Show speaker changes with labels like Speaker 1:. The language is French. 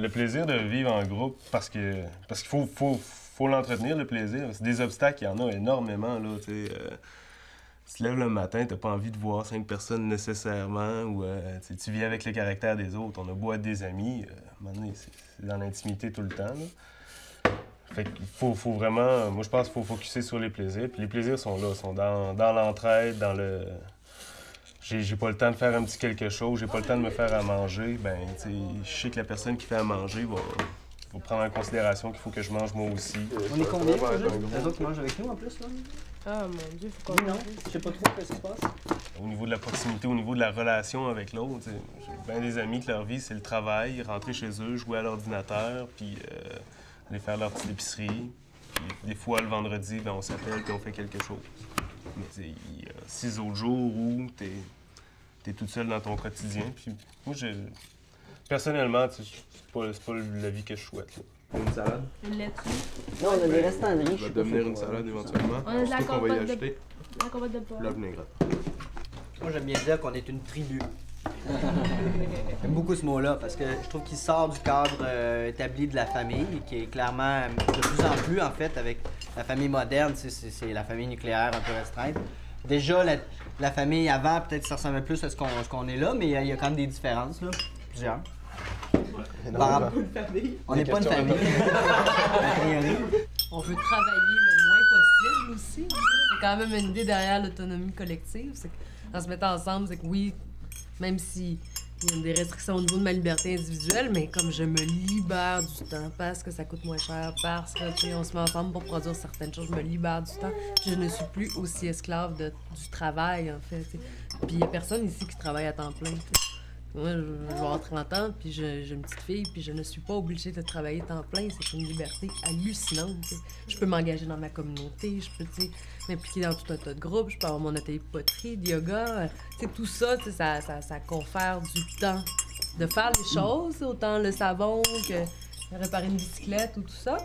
Speaker 1: Le plaisir de vivre en groupe, parce que parce qu'il faut, faut, faut l'entretenir, le plaisir. C'est des obstacles, il y en a énormément. Là, tu euh, te lèves le matin, t'as pas envie de voir cinq personnes nécessairement, ou euh, tu vis avec le caractère des autres. On a beau être des amis, euh, c'est dans l'intimité tout le temps. Fait qu'il faut, faut vraiment, moi je pense qu'il faut focuser sur les plaisirs. Puis les plaisirs sont là, sont dans, dans l'entraide, dans le. J'ai j'ai pas le temps de faire un petit quelque chose, j'ai pas le temps de me faire à manger. Ben, tu sais, je sais que la personne qui fait à manger va, va prendre en considération qu'il faut que je mange moi aussi.
Speaker 2: On est combien? Les autres qui mangent avec nous, en plus, là?
Speaker 3: Ah mon dieu, faut qu'on
Speaker 2: non? Je sais pas trop ce qui se passe.
Speaker 1: Au niveau de la proximité, au niveau de la relation avec l'autre, tu sais, j'ai bien des amis que leur vie c'est le travail, rentrer chez eux, jouer à l'ordinateur, puis euh, aller faire leur petite épicerie. Puis des fois, le vendredi, ben, on s'appelle puis on fait quelque chose. Mais tu il y a six autres jours où t'es es toute seule dans ton quotidien. Puis moi, je, personnellement, tu c'est pas, c'est pas la vie que je souhaite. là.
Speaker 4: Une salade?
Speaker 3: Une laitue.
Speaker 2: Non, on a des restants de riz.
Speaker 4: Ça
Speaker 2: je
Speaker 4: va
Speaker 2: sais pas
Speaker 4: devenir une
Speaker 2: quoi.
Speaker 4: salade éventuellement.
Speaker 3: On a de la
Speaker 4: Surtout qu'on va y
Speaker 3: compote de-
Speaker 4: ajouter
Speaker 3: La compote de porc.
Speaker 4: la vinaigrette.
Speaker 2: Moi, j'aime bien dire qu'on est une tribu. J'aime beaucoup ce mot-là parce que je trouve qu'il sort du cadre euh, établi de la famille, qui est clairement de plus en plus, en fait, avec la famille moderne, c'est- c'est c'est la famille nucléaire un peu restreinte. Déjà, la, la famille avant, peut-être ça ressemblait plus à ce qu'on ce qu'on est là, mais il y a- il y a quand même des différences, là. Plusieurs. Par rapport- On n'est pas une famille. A priori.
Speaker 3: On veut travailler le moins possible aussi. C'est quand même une idée derrière l'autonomie collective. C'est qu'en se mettant ensemble, c'est que oui, même si il y a des restrictions au niveau de ma liberté individuelle, mais comme je me libère du temps parce que ça coûte moins cher, parce que on se met ensemble pour produire certaines choses, je me libère du temps. Je ne suis plus aussi esclave du travail, en fait. Puis il n'y a personne ici qui travaille à temps plein. Moi, je avoir 30 ans, puis j'ai une petite fille, puis je ne suis pas obligée de travailler temps plein. C'est une liberté hallucinante. Je peux m'engager dans ma communauté, je peux m'impliquer dans tout un tas de groupes, je peux avoir mon atelier de poterie, de yoga. euh, tu sais, tout ça, ça, ça, ça confère du temps de faire les choses, autant le savon que réparer une bicyclette ou tout ça.